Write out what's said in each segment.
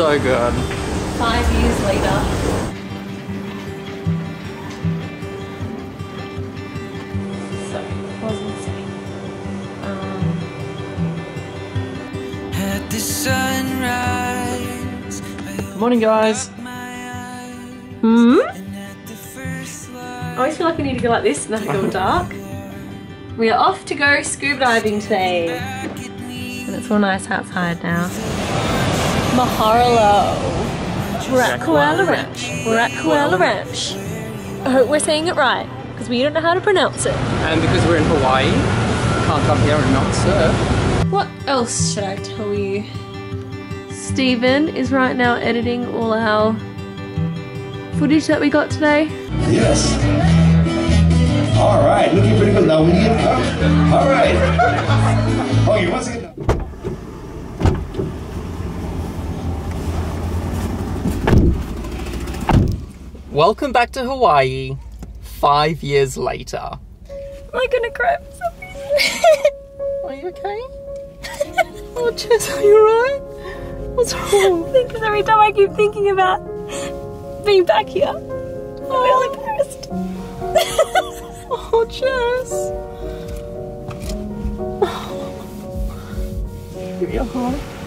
that. So good. Five years later. So, was insane. Um, At the sunrise, Good morning, guys. hmm? and at the first light. I always feel like we need to go like this and then it go dark. We are off to go scuba diving today. And it's all nice outside now. Maharalo. We're at Koala Ranch. We're at Koala Ranch. I hope we're saying it right, because we don't know how to pronounce it. And because we're in Hawaii, we can't come here and not surf. What else should I tell you? Stephen is right now editing all our footage that we got today. Yes. All right, looking pretty good. Now we need to come. All right. Okay, once again. Welcome back to Hawaii. Five years later. Am I gonna cry for some reason? Are you okay? oh, Jess, are you alright? What's wrong? Because every time I keep thinking about being back here, I'm really oh. embarrassed. Oh, Jess. Give me a hug.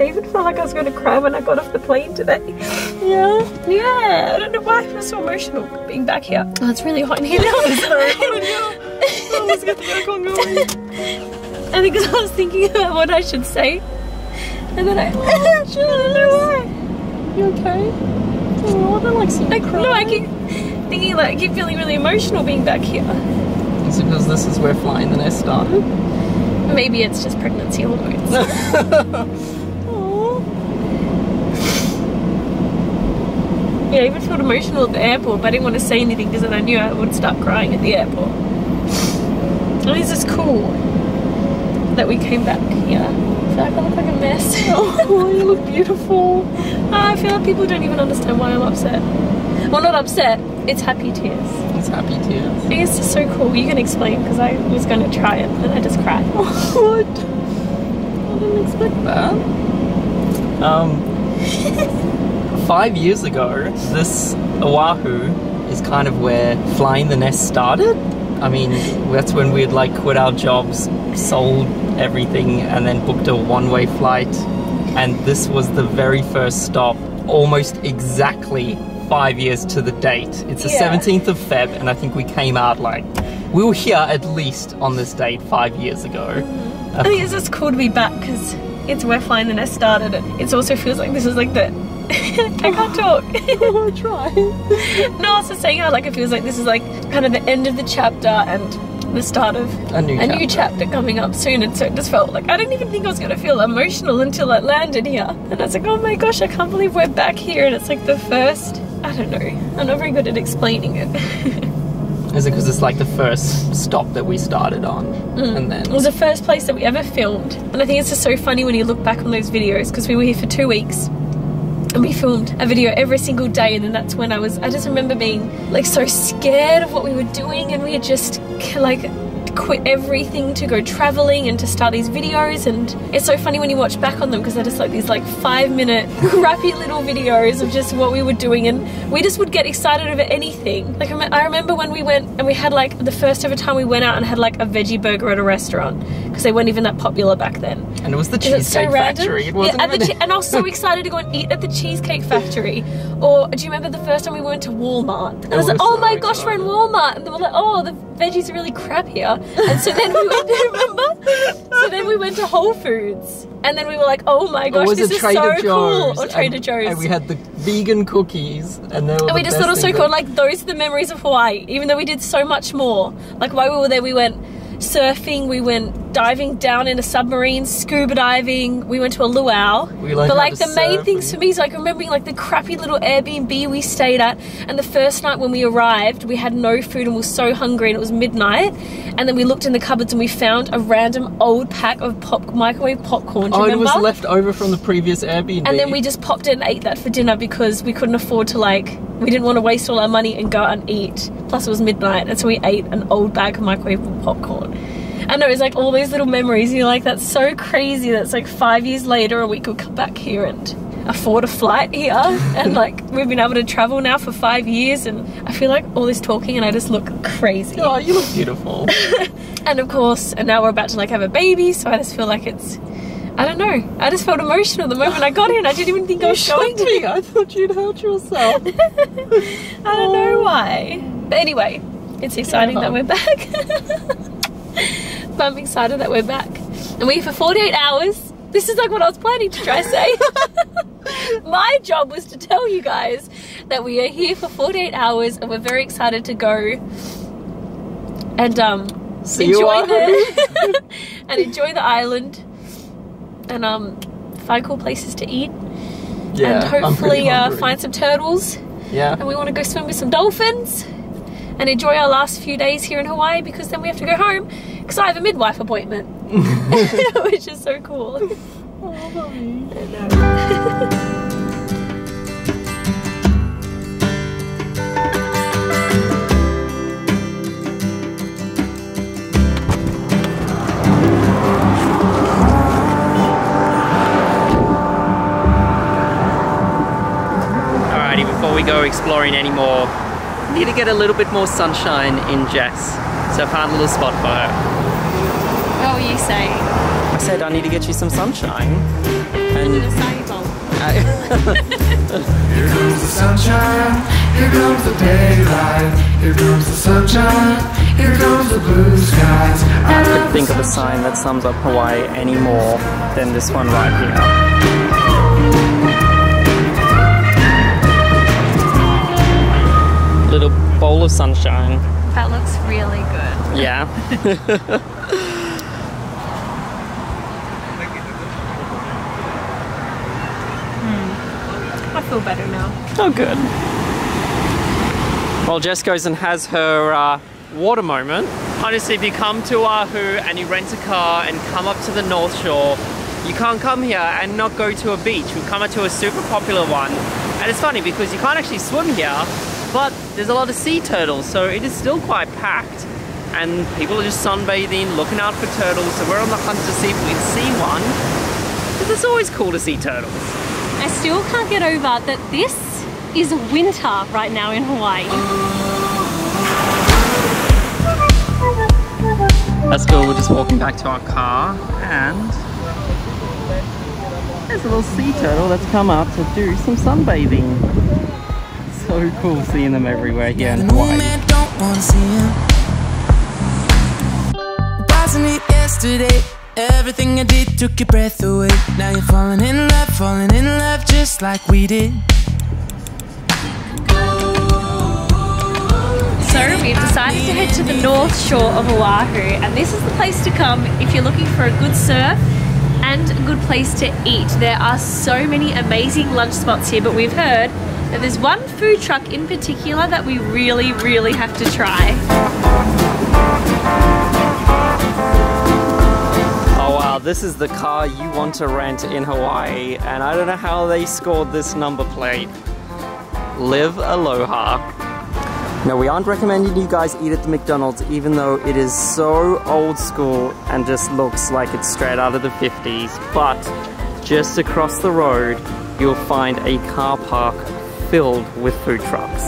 I even felt like I was gonna cry when I got off the plane today. Yeah. Yeah, I don't know why I feel so emotional being back here. Oh, it's really hot in here now. Oh, let's get the aircon going. I think 'cause I was thinking about what I should say. And then I, I don't know why. You okay? Oh, I don't like seeing I, cry. no, I keep thinking like I keep feeling really emotional being back here. It's because this is where Flying the Nest started. Maybe it's just pregnancy hormones. Yeah, I even felt emotional at the airport, but I didn't want to say anything because then I knew I would start crying at the airport. And it's just cool that we came back here. I feel like I look like a mess. oh, you look beautiful. I feel like people don't even understand why I'm upset. Well, not upset, it's happy tears. It's happy tears. It's just so cool. You can explain because I was going to try it and I just cried. What? I didn't expect that. Um, five years ago, this Oahu is kind of where Flying the Nest started. I mean, that's when we'd like quit our jobs, sold everything, and then booked a one way flight. And this was the very first stop, almost exactly five years to the date. It's the Yeah. 17th of Feb, and I think we came out like, we were here at least on this date five years ago. Mm. I think it's just cool to be back because it's where Flying the Nest started. It also feels like this is like the. I can't talk. I'll try. no, I was just saying how like it feels like this is like kind of the end of the chapter and the start of A new a new chapter. chapter coming up soon. And so it just felt like I didn't even think I was going to feel emotional until it landed here. And I was like, oh my gosh, I can't believe we're back here. And it's like the first. I don't know. I'm not very good at explaining it. Is it because it's like the first stop that we started on? Mm. And then. It was the first place that we ever filmed. And I think it's just so funny when you look back on those videos because we were here for two weeks and we filmed a video every single day. And then that's when I was, I just remember being like so scared of what we were doing and we had just like quit everything to go traveling and to start these videos. And it's so funny when you watch back on them because they're just like these like five minute crappy little videos of just what we were doing. And we just would get excited over anything. Like I remember when we went and we had like the first ever time we went out and had like a veggie burger at a restaurant because they weren't even that popular back then. And it was the it so Cheesecake? Factory. It wasn't yeah, at the che- and I was so excited to go and eat at the Cheesecake Factory. Or do you remember the first time we went to Walmart? And I was we like, were oh so my gosh, we're in. Walmart. And they were like, oh, the veggies are really crap here. And so then we went, remember? So then we went to Whole Foods. And then we were like, oh my gosh, this is Trader so oh, Joe's? cool. Or Trader and, Joe's. And we had the vegan cookies, and they were. And we just thought it was so cool. Like those are the memories of Hawaii. Even though we did so much more. Like while we were there, we went surfing. We went diving down in a submarine, scuba diving. We went to a luau. We but like the main things for me is like remembering like the crappy little Airbnb we stayed at. And the first night when we arrived, we had no food and we were so hungry and it was midnight. And then we looked in the cupboards and we found a random old pack of pop microwave popcorn. Oh, it was left over from the previous Airbnb. And then we just popped in and ate that for dinner because we couldn't afford to like we didn't want to waste all our money and go out and eat. Plus it was midnight and so we ate an old bag of microwave popcorn. And I know it's like all these little memories. And you're like, that's so crazy. That's like five years later, and we could come back here and afford a flight here. and like we've been able to travel now for five years, and I feel like all this talking, and I just look crazy. Oh, you look beautiful. And of course, and now we're about to like have a baby, so I just feel like it's. I don't know. I just felt emotional the moment I got in. I didn't even think I was going me. to. I thought you'd hurt yourself. I don't know why. But anyway, it's exciting that we're back. but I'm excited that we're back. And we're here for 48 hours. This is like what I was planning to try say. My job was to tell you guys that we are here for 48 hours and we're very excited to go and um See enjoy the and enjoy the island and um find cool places to eat. Yeah, and hopefully uh, find some turtles. Yeah. and we want to go swim with some dolphins and enjoy our last few days here in Hawaii because then we have to go home because I have a midwife appointment, which is so cool. Alrighty, go exploring anymore, need to get a little bit more sunshine in Jess. So I found a little spot for her. What were you saying? I said I need to get you some sunshine. And Here comes the sunshine, here comes the daylight, here comes the sunshine, here comes the blue skies. I could think of a sign that sums up Hawaii any more than this one right here. Bowl of sunshine. That looks really good. Yeah. I feel better now. Oh, good. Well, Jess goes and has her uh, water moment. Honestly, if you come to Oahu and you rent a car and come up to the North Shore, you can't come here and not go to a beach. We've come up to a super popular one. And it's funny because you can't actually swim here, but there's a lot of sea turtles, so it is still quite packed. And people are just sunbathing, looking out for turtles, so we're on the hunt to see if we can see one. Because it's always cool to see turtles. I still can't get over that this is winter right now in Hawaii. That's cool. We're just walking back to our car and there's a little sea turtle that's come up to do some sunbathing. So cool seeing them everywhere here in Hawaii. man don't wanna see him. Yesterday? Everything I did took your breath away. Now you're falling in love, falling in love just like we did. So we've decided to head to the north shore of Oahu and this is the place to come if you're looking for a good surf and a good place to eat. There are so many amazing lunch spots here but we've heard that there's one food truck in particular that we really really have to try. Oh wow, this is the car you want to rent in Hawaii and I don't know how they scored this number plate. Live Aloha. Now we aren't recommending you guys eat at the McDonald's even though it is so old school and just looks like it's straight out of the 50s. But just across the road, you'll find a car park filled with food trucks.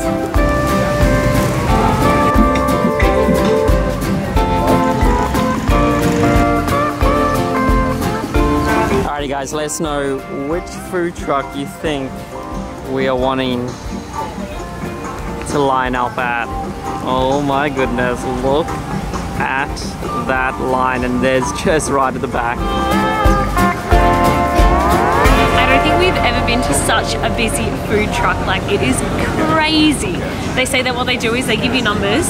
Alrighty guys, let us know which food truck you think we are wanting to line up at. Oh my goodness, look at that line and there's just right at the back. I don't think we've ever been to such a busy food truck. Like it is crazy. They say that what they do is they give you numbers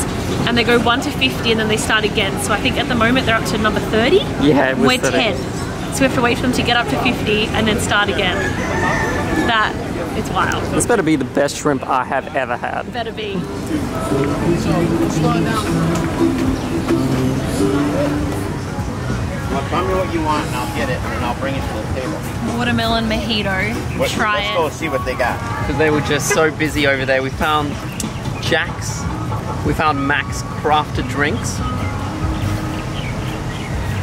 and they go 1 to 50 and then they start again. So I think at the moment they're up to number 30. Yeah, We're 30. 10. So we have to wait for them to get up to 50 and then start again. That it's wild. This better be the best shrimp I have ever had. Better be. Tell me what you want and I'll get it and I'll bring it to the table. Watermelon mojito. What- Try let's it. go see what they got. Because they were just so busy over there. We found Jack's, we found Max Crafted Drinks.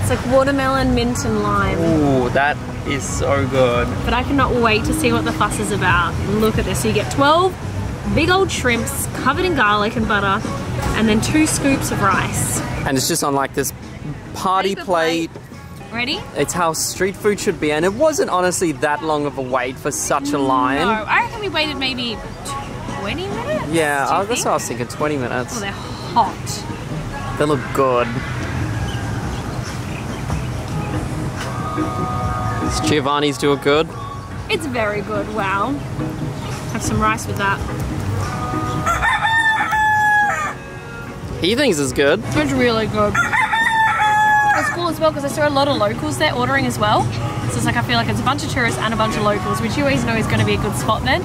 It's like watermelon, mint, and lime. Ooh, that is so good. But I cannot wait to see what the fuss is about. Look at this. So you get 12 big old shrimps covered in garlic and butter, and then two scoops of rice. And it's just on like this party plate. plate. Ready? It's how street food should be, and it wasn't honestly that long of a wait for such a line. No, I reckon we waited maybe 20 minutes. Yeah, oh, that's think? what I was thinking. 20 minutes. Oh, they're hot. They look good. Does Giovanni's do it good? It's very good. Wow. Have some rice with that. He thinks it's good. It's really good. It's well because I saw a lot of locals there ordering as well. So it's like I feel like it's a bunch of tourists and a bunch of locals, which you always know is going to be a good spot then.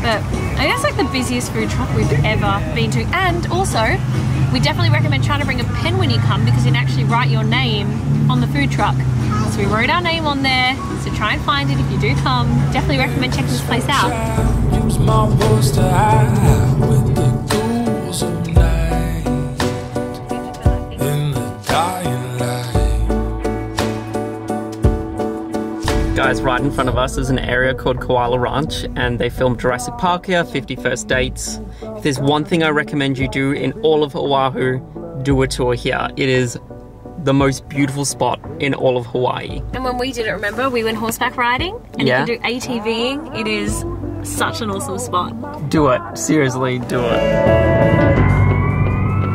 But I guess like the busiest food truck we've ever been to. And also, we definitely recommend trying to bring a pen when you come because you can actually write your name on the food truck. So we wrote our name on there. So try and find it if you do come. Definitely recommend checking this place out. Guys, right in front of us is an area called Koala Ranch, and they filmed Jurassic Park here, 50 First Dates. If there's one thing I recommend you do in all of Oahu, do a tour here. It is the most beautiful spot in all of Hawaii. And when we did it, remember, we went horseback riding and Yeah. you can do ATVing. It is such an awesome spot. Do it. Seriously, do it.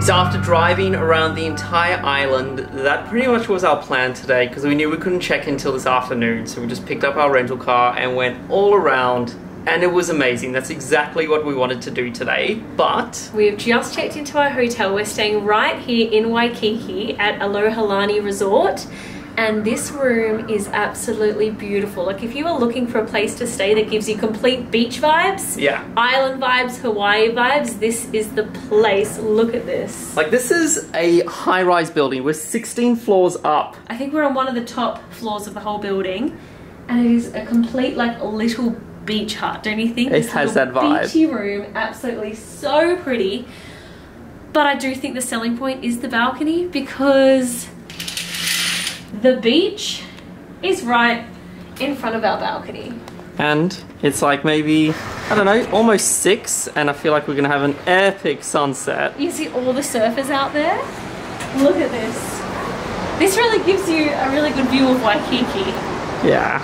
So after driving around the entire island, that pretty much was our plan today because we knew we couldn't check in until this afternoon. So we just picked up our rental car and went all around and it was amazing. That's exactly what we wanted to do today. But We've just checked into our hotel. We're staying right here in Waikiki at Alohilani Resort. And this room is absolutely beautiful. Like if you are looking for a place to stay that gives you complete beach vibes, yeah, island vibes, Hawaii vibes, this is the place. Look at this. like this is a high-rise building. We're 16 floors up. I think we're on one of the top floors of the whole building. And it is a complete like little beach hut, don't you think? It This has that vibe. Beachy room, absolutely so pretty. But I do think the selling point is the balcony because the beach is right in front of our balcony. And it's like maybe, I don't know, almost six, and I feel like we're gonna have an epic sunset. You see all the surfers out there? Look at this. This really gives you a really good view of Waikiki. Yeah.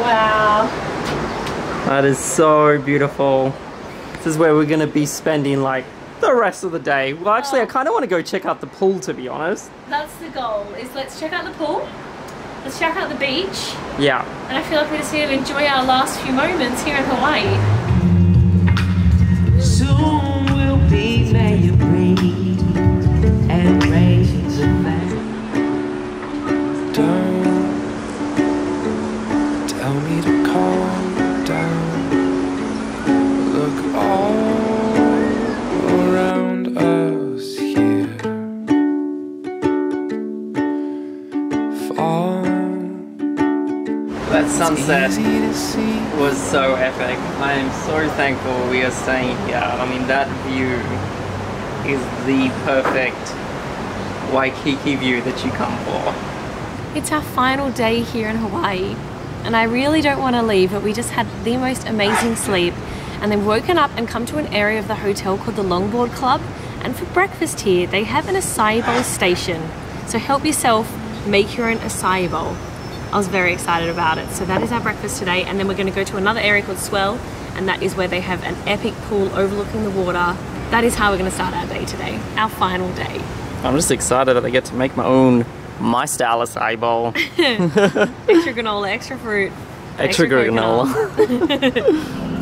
Wow. That is so beautiful. This is where we're gonna be spending like the rest of the day. Well, actually, I kind of want to go check out the pool to be honest. That's the goal, is let's check out the pool, let's check out the beach, Yeah. and I feel like we're just need to enjoy our last few moments here in Hawaii. That was so epic. I am so thankful we are staying here. I mean, that view is the perfect Waikiki view that you come for. It's our final day here in Hawaii, and I really don't want to leave, but we just had the most amazing sleep, and then woken up and come to an area of the hotel called the Longboard Club, and for breakfast here, they have an acai bowl station. So help yourself make your own acai bowl. I was very excited about it. So that is our breakfast today, and then we're going to go to another area called Swell, and that is where they have an epic pool overlooking the water. That is how we're going to start our day today, our final day. I'm just excited that I get to make my own my acai bowl. Extra granola, extra fruit. Extra granola. Do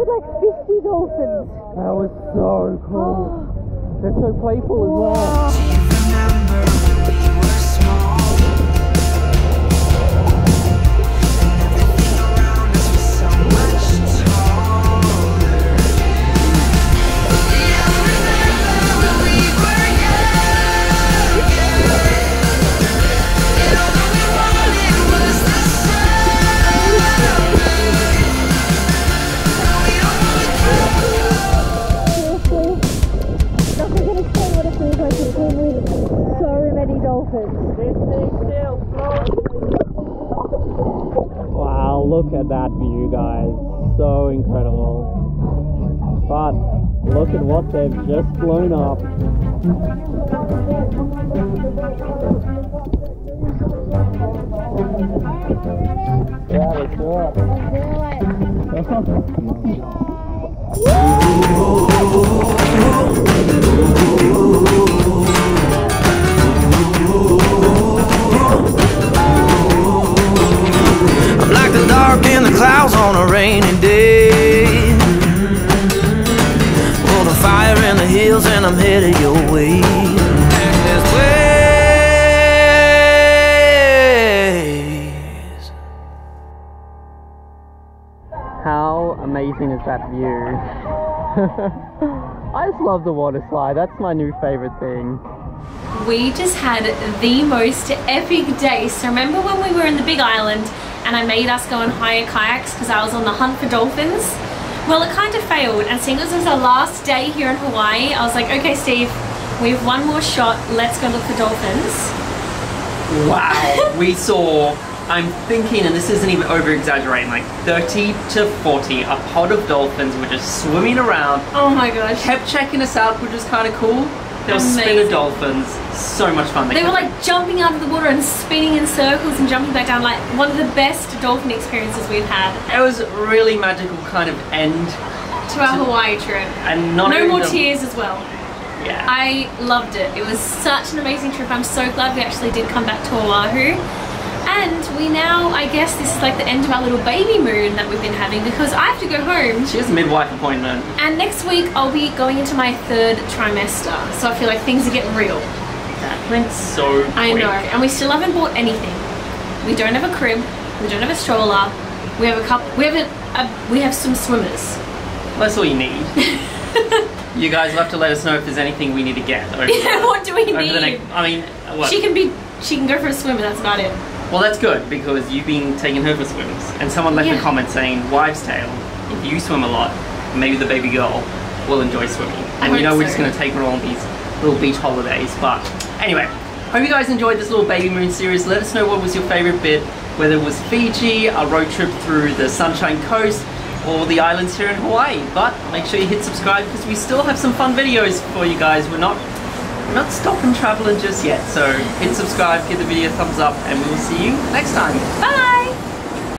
with like 50 dolphins. That was so cool. They're so playful as well. Look at that view, guys. So incredible. But look at what they've just blown up. Yeah, let's do it. I'm view? I just love the water slide. That's my new favorite thing. We just had the most epic day. So remember when we were in the Big Island and I made us go and hire kayaks because I was on the hunt for dolphins? Well, it kind of failed. And seeing as it was our last day here in Hawaii, I was like, okay, Steve, we have one more shot. Let's go look for dolphins. Wow, we saw, I'm thinking, and this isn't even over exaggerating, like 30 to 40, a pod of dolphins were just swimming around, Oh my gosh. kept checking us out, which was kind of cool. There were spinner dolphins, so much fun. They were kept- like jumping out of the water and spinning in circles and jumping back down. Like one of the best dolphin experiences we've had It was really magical kind of end, to our Hawaii trip. and not No more the- tears as well. Yeah. I loved it. It was such an amazing trip. I'm so glad we actually did come back to Oahu. And we now, I guess this is like the end of our little baby moon that we've been having because I have to go home. she has a midwife appointment. And next week I'll be going into my third trimester. So I feel like things are getting real. That went so quick. I know. And we still haven't bought anything. We don't have a crib. We don't have a stroller. We have a couple. We have a, a we have some swimmers. That's all you need. you guys will have to let us know if there's anything we need to get over, Yeah, what do we need? I mean, what? She can be. She can go for a swim, and that's about it. Well, that's good because you've been taking her for swims, and someone left a comment saying, "Wives' tale. If you swim a lot, maybe the baby girl will enjoy swimming." I And you know hope we're just going to take her on these little beach holidays. But anyway, hope you guys enjoyed this little baby moon series. Let us know what was your favorite bit, whether it was Fiji, a road trip through the Sunshine Coast, or the islands here in Hawaii. But make sure you hit subscribe because we still have some fun videos for you guys. We're not not stopping traveling just yet. So hit subscribe, give the video a thumbs up, and we will see you next time. Bye.